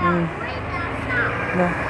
嗯，来。